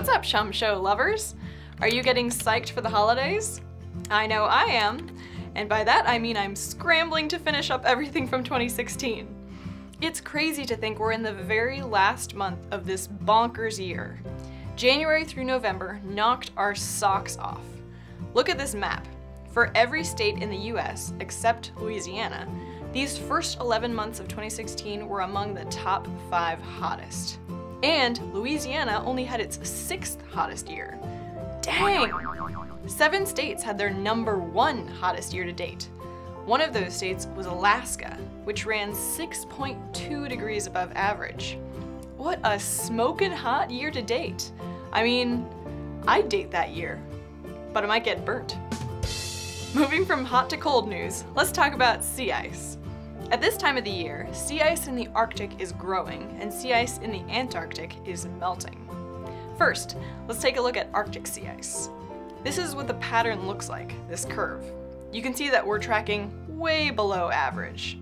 What's up, Shum Show lovers? Are you getting psyched for the holidays? I know I am, and by that I mean I'm scrambling to finish up everything from 2016. It's crazy to think we're in the very last month of this bonkers year. January through November knocked our socks off. Look at this map. For every state in the US, except Louisiana, these first 11 months of 2016 were among the top 5 hottest. And Louisiana only had its sixth hottest year. Dang! Seven states had their number one hottest year to date. One of those states was Alaska, which ran 6.2 degrees above average. What a smoking hot year to date. I mean, I'd date that year, but I might get burnt. Moving from hot to cold news, let's talk about sea ice. At this time of the year, sea ice in the Arctic is growing and sea ice in the Antarctic is melting. First, let's take a look at Arctic sea ice. This is what the pattern looks like, this curve. You can see that we're tracking way below average.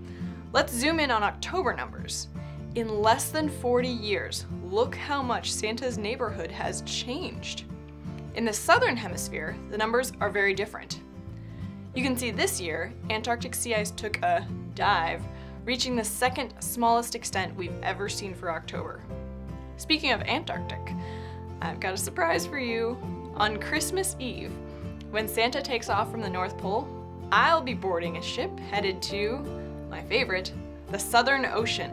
Let's zoom in on October numbers. In less than 40 years, look how much Santa's neighborhood has changed. In the southern hemisphere, the numbers are very different. You can see this year, Antarctic sea ice took a dive, reaching the second smallest extent we've ever seen for October. Speaking of Antarctic, I've got a surprise for you. On Christmas Eve, when Santa takes off from the North Pole, I'll be boarding a ship headed to, my favorite, the Southern Ocean.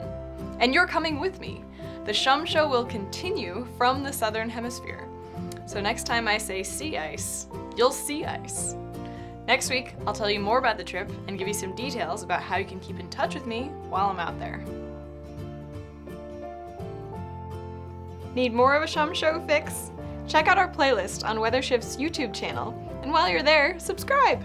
And you're coming with me. The Shum Show will continue from the Southern Hemisphere. So next time I say sea ice, you'll see ice. Next week, I'll tell you more about the trip and give you some details about how you can keep in touch with me while I'm out there. Need more of a Shum Show fix? Check out our playlist on WXshift's YouTube channel, and while you're there, subscribe!